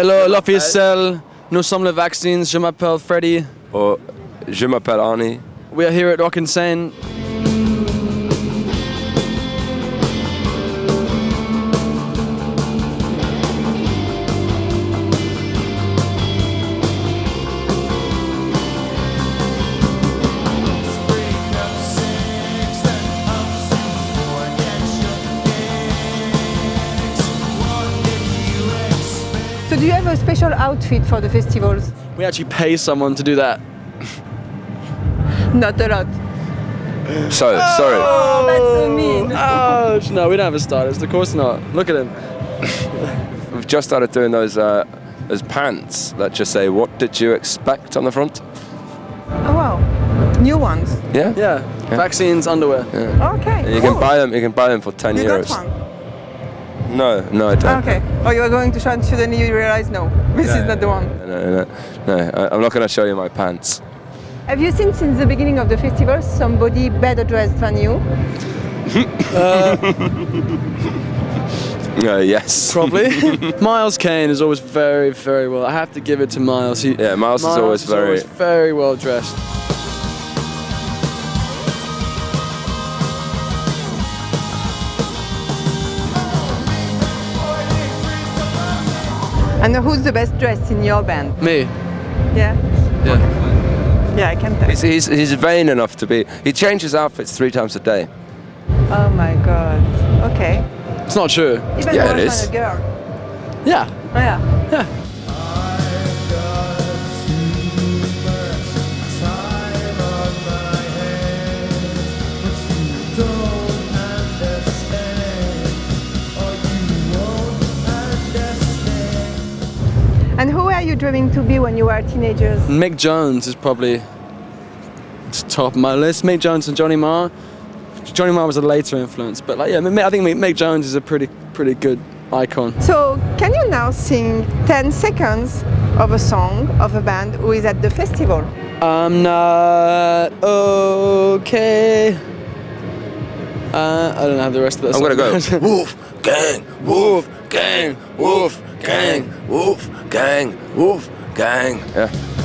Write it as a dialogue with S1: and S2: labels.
S1: Hello, l'officiel. Nous sommes les vaccines. Je m'appelle Freddie.
S2: Or Je m'appelle Arni.
S1: We are here at Rock en
S3: Seine. Do you have a special outfit for the festivals?
S1: We actually pay someone to do that.
S3: Not a lot.
S2: So, sorry.
S3: Oh, that's so mean.
S1: Ouch! No, we don't have a stylist. Of course not. Look at him.
S2: We've just started doing those uh, those pants that just say "What did you expect?" on the front.
S3: Oh wow. New ones.
S2: Yeah.
S1: Yeah. Vaccines underwear.
S3: Okay.
S2: And you can buy them. You can buy them for ten
S3: You
S2: euros.
S3: Got one.
S2: No, no, I don't.
S3: Okay. Oh, you are going to show and suddenly you realize no, this is not the one.
S2: No, no, no. I- I'm not going to show you my pants.
S3: Have you seen since the beginning of the festival somebody better dressed than you?
S2: Uh, yes.
S1: Probably. Miles Kane is always very, very well. I have to give it to Miles. He,
S2: Yeah, Miles is always very-
S1: always very well dressed.
S3: And who's the best dressed in your band?
S1: Me.
S3: Yeah.
S1: Yeah.
S3: Yeah, I can tell.
S2: He's, he's, he's vain enough to be. He changes outfits three times a day.
S3: Oh my god. Okay.
S1: It's not true.
S3: Even
S2: Yeah, it
S3: worse
S2: is.
S3: than a girl.
S1: Yeah.
S3: Oh yeah.
S1: Yeah.
S3: And who were you dreaming to be when you were teenagers?
S1: Mick Jones is probably t- top of my list. Mick Jones and Johnny Marr. Johnny Marr was a later influence, but like yeah, I think Mick- Mick Jones is a pretty pretty good icon.
S3: So, can you now sing 10 seconds of a song of a band who is at the festival?
S1: I'm not okay. Uh, I don't have the rest of that.
S2: I'm gonna go. Wolf gang, wolf gang, wolf gang, wolf gang, wolf gang. Yeah.